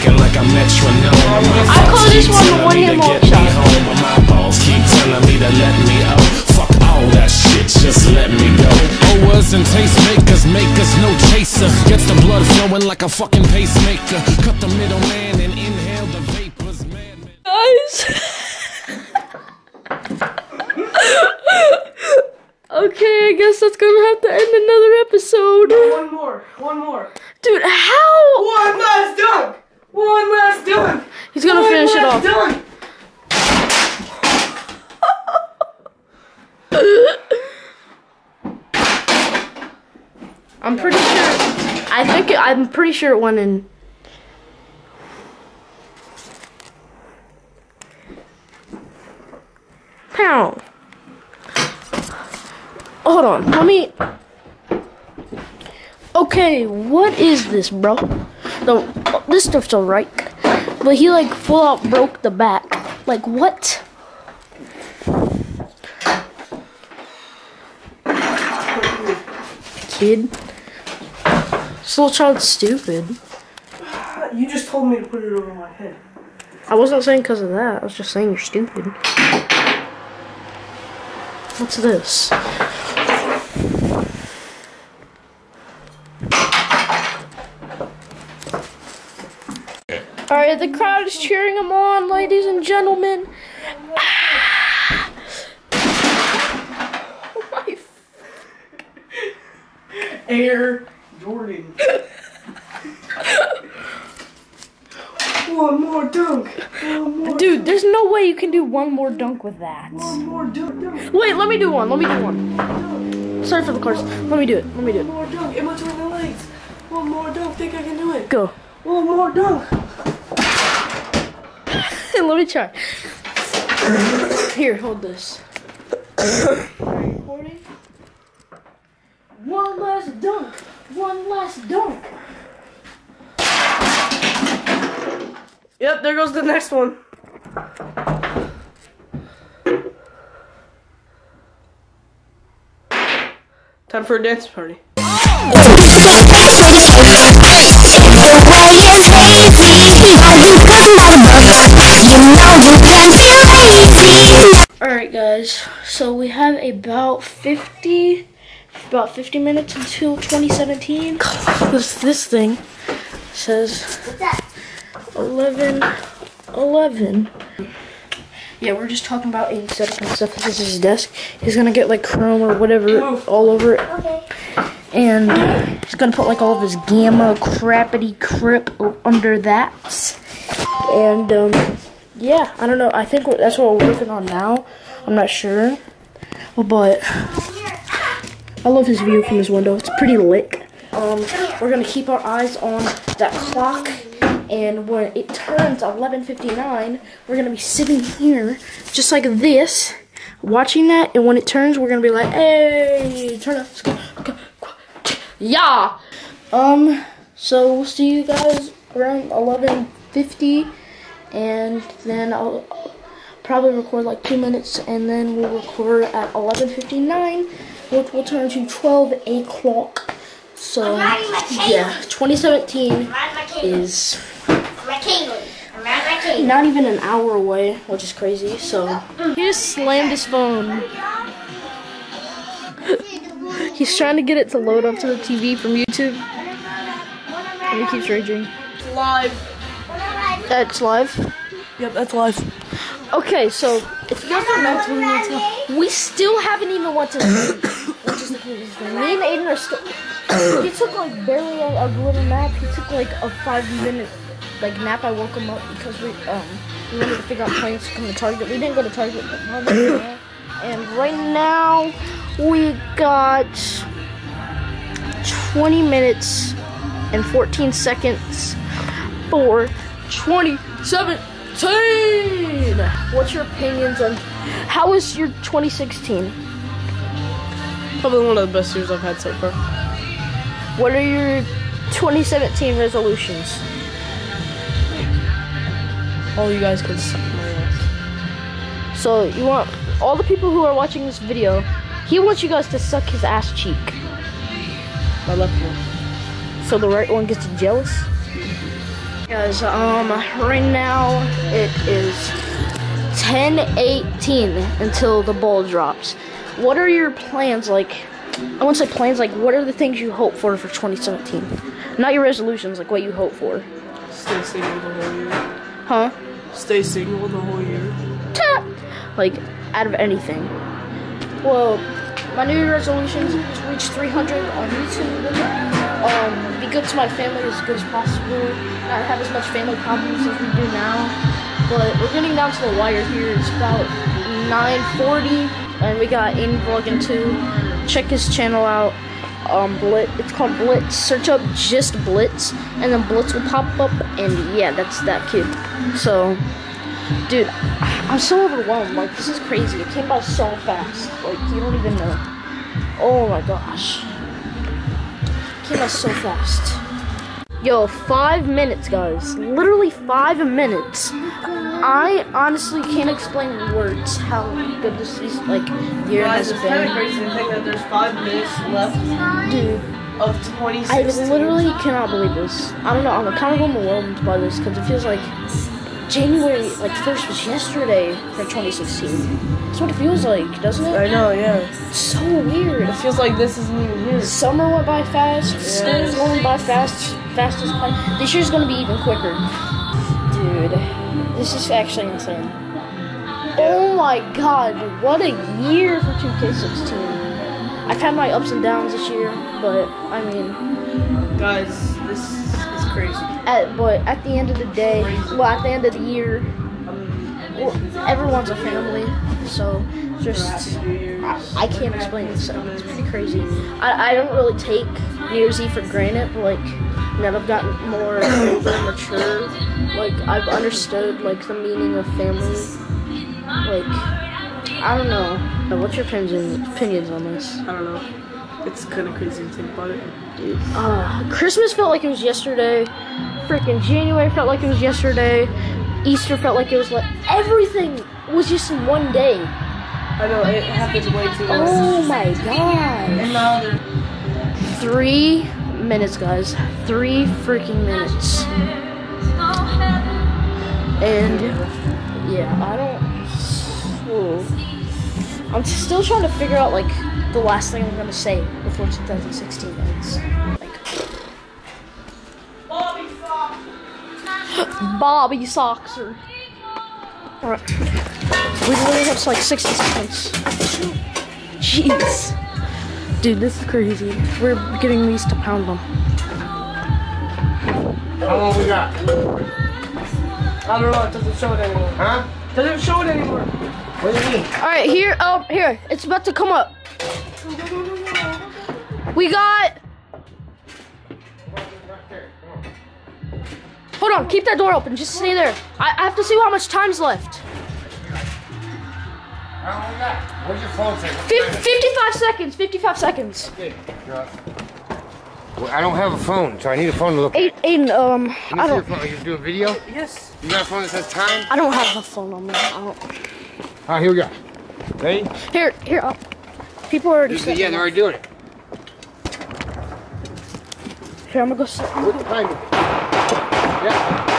ticking like a metronome, I thoughts call this one the one me to hit get shot. my balls keep telling me to let me oh. Fuck all that shit, just let me go. Owers and tastemakers make us no chaser. Gets the blood flowing like a fucking pacemaker. Cut the middleman and inhale the vapors, man. Guys. okay, I guess that's gonna have to end another episode. One more. One more. Dude, how? One last dunk. One last dunk. He's gonna One finish it off. dunk. I'm pretty sure. I think it, I'm pretty sure it went in. Pow. Hold on. Let me. Okay, what is this, bro? The this stuff's alright, but he like full out broke the back. Like what? Kid. This little child's stupid. You just told me to put it over my head. I wasn't saying because of that. I was just saying you're stupid. What's this? Alright, the crowd is cheering him on, ladies and gentlemen. Ah! Oh my Air Jordan. One more dunk. One more. Dude, there's no way you can do one more dunk with that. One more dunk. dunk. Wait, let me do one. Let me do one. Sorry for the cards. Let me do it. Let me do it. One more dunk. In between the legs. One more dunk. Think I can do it. it. Go. One more dunk. Let me try. Here, hold this. Recording. One last dunk. One last dunk. Yep. There goes the next one. Time for a dance party. Alright guys, so we have about 50, about 50 minutes until 2017. This, this thing says 11, 11. Yeah, we're just talking about Aiden setup and stuff. This is his desk. He's gonna get like chrome or whatever all over it. And he's gonna put like all of his gamma crappity crip under that. And um, yeah, I don't know. I think that's what we're working on now. I'm not sure, but I love his view from his window. It's pretty lit. Um, we're gonna keep our eyes on that clock, and when it turns 11:59, we're gonna be sitting here just like this, watching that. And when it turns, we're gonna be like, "Hey, turn up, let's go, go, go." yeah." Um, so we'll see you guys around 11:50 and then I'll probably record like two minutes, and then we'll record at 11:59, which will turn to 12 o'clock. So yeah, 2017 Around my cane. is My cane. Around my not even an hour away, which is crazy. So mm. he just slammed his phone. He's trying to get it to load up to the TV from YouTube, and he keeps raging. Live. That's live. Yep, that's live. Okay, so if you guys don't know, we, need to, we still haven't even went to sleep. Which is the craziest thing. Me and Aiden are still. He took like barely a, a little nap. He took like a five minute like nap. I woke him up because we um we wanted to figure out plans to come to Target. We didn't go to Target, but now we're there. And right now we got 20 minutes and 14 seconds for 2017. What's your opinions on how was your 2016? Probably one of the best years I've had so far. What are your 2017 resolutions? All you guys can suck my ass. So you want all the people who are watching this video, he wants you guys to suck his ass cheek. My left one. So the right one gets jealous. Guys, um, right now it is 10:18 until the ball drops. What are your plans like? I won't say plans like what are the things you hope for for 2017? Not your resolutions, like what you hope for. Stay single the whole year. Huh? Stay single the whole year. Ta- Like out of anything. Well, my New Year resolution is reach 300 on YouTube. Um, be good to my family as good as possible. Not have as much family problems as we do now. But we're getting down to the wire here. It's about 9:40, and we got Aiden vlogging too. Check his channel out. Um, Blitz. It's called Blitz. Search up just Blitz, and then Blitz will pop up. And yeah, that's that kid. So, dude, I'm so overwhelmed. Like this is crazy. It came by so fast. Like you don't even know. Oh my gosh. Came by so fast. Yo, five minutes, guys. Literally five minutes. I honestly can't explain in words how good this is, like year Guys, has it's kind of been. crazy to think that there's five minutes left Dude, of I 2016. literally cannot believe this. I don't know. I'm kind of overwhelmed by this because it feels like January, like first was yesterday for 2016. That's what it feels like, doesn't it? I know, yeah. It's so weird. It feels like this isn't even here. Summer went by fast. School's going by fast, fast as pie. This year's gonna be even quicker, dude. This is actually insane. Oh my god, what a year for 2K16. I've had my ups and downs this year, but I mean, Guys, this is crazy. at but at the end of the day, well, at the end of the year, well, everyone's a family, so just I, I can't explain it. So it's pretty crazy. I, I don't really take New Year's Eve for granted, but like now I've gotten more older mature, like I've understood like the meaning of family. Like I don't know. But what's your opinions opinions on this? I don't know. It's kind of crazy to think about it. Uh, Christmas felt like it was yesterday. Freaking January felt like it was yesterday. Easter felt like it was like everything was just in one day. I know, it happened way too much. Oh my god. And now they're Three minutes, guys. Three freaking minutes. And yeah, I don't. Ooh. I'm still trying to figure out like the last thing I'm gonna say before 2016 ends. Like, Bobby Soxer. Alright. We literally have like 60 seconds. Jeez. Dude, this is crazy. We're getting these to pound them. How long we got? I don't know, it doesn't show it anymore. Huh? Doesn't show it anymore. What do you mean? Alright, here, um, here. It's about to come up. We got. Hold on, keep that door open. Just stay there. I, I have to see how much time's left. How long we got? Where's your phone say? 55 seconds. 55 seconds. Well, I don't have a phone, so I need a phone to look at. Aiden, um, Let me I see your don't, phone. Are you doing video? Yes. You got a phone that says time? I don't have a phone on me. I don't. All right, here we go. Ready? Here, here. Uh, people are already. Yeah, they're already doing it. Here, I'm gonna go sit. What time? Yeah.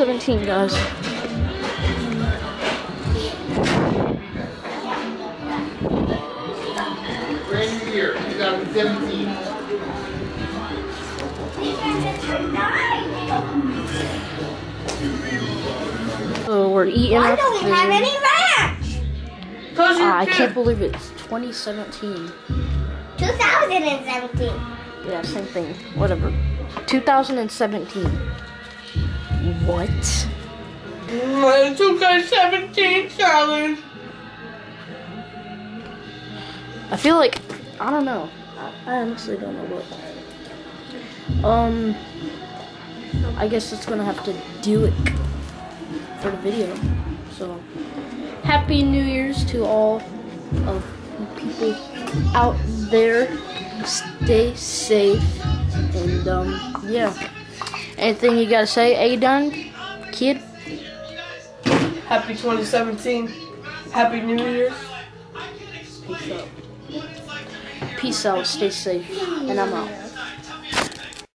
17, guys. So we're eating Why do we have any ranch? Uh, I can't believe it's 2017. 2017. Yeah, same thing. Whatever. 2017. What? Mm, 2017 challenge. I feel like I don't know. I, I honestly don't know what. Um, I guess it's gonna have to do it for the video. So, happy New Year's to all of people out there. Stay safe and um, yeah. Anything you gotta say, Aiden, kid? Happy 2017. Happy New Year. Peace out. Peace out. Stay safe, and I'm out.